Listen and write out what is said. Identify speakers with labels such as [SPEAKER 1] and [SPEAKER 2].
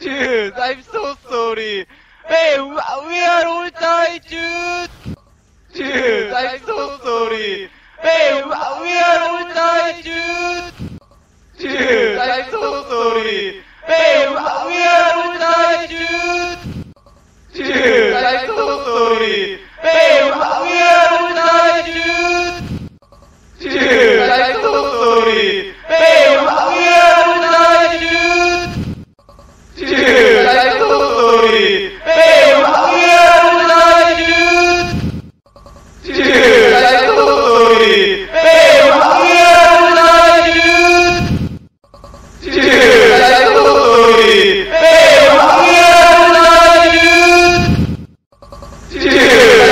[SPEAKER 1] Dude, I'm so sorry. Hey, we are all die, dude. Dude, I'm so sorry. Hey, we are all die, dude. Dude, I'm so sorry. Hey, we are all die, dude. Dude, I'm so sorry. Hey, we are all die, dude. Dude, I'm so sorry. Cheers!